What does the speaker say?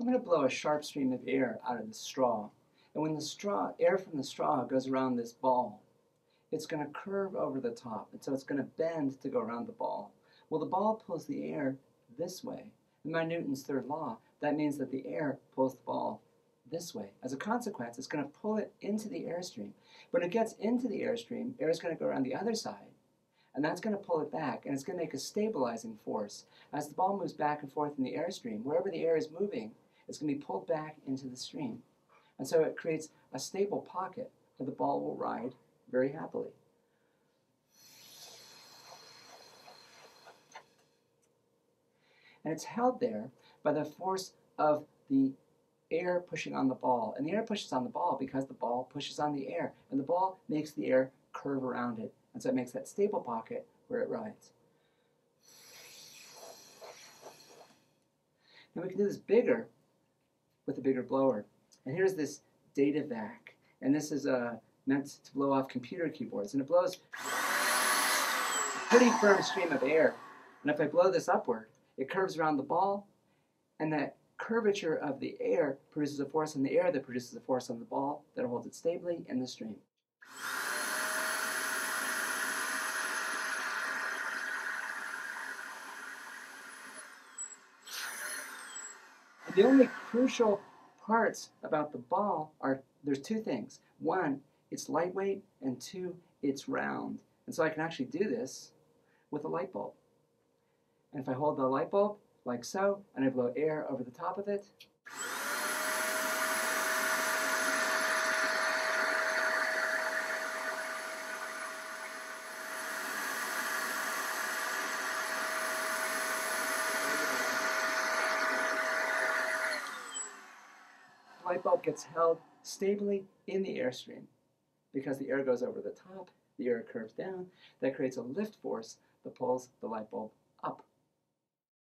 I'm going to blow a sharp stream of air out of the straw. And when the straw, air from the straw goes around this ball, it's going to curve over the top. And so it's going to bend to go around the ball. Well, the ball pulls the air this way. And by Newton's third law, that means that the air pulls the ball this way. As a consequence, it's going to pull it into the airstream. When it gets into the airstream, air is going to go around the other side, and that's going to pull it back, and it's going to make a stabilizing force. As the ball moves back and forth in the airstream, wherever the air is moving, it's going to be pulled back into the stream. And so it creates a stable pocket where the ball will ride very happily. And it's held there by the force of the air pushing on the ball. And the air pushes on the ball because the ball pushes on the air. And the ball makes the air curve around it. And so it makes that stable pocket where it rides. And we can do this bigger with a bigger blower. And here's this DataVac. And this is uh, meant to blow off computer keyboards. And it blows a pretty firm stream of air. And if I blow this upward, it curves around the ball, and that curvature of the air produces a force on the air that produces a force on the ball that holds it stably in the stream. The only crucial parts about the ball are there's two things. One, it's lightweight, and two, it's round. And so I can actually do this with a light bulb. And if I hold the light bulb like so, and I blow air over the top of it, light bulb gets held stably in the airstream because the air goes over the top, the air curves down, that creates a lift force that pulls the light bulb up.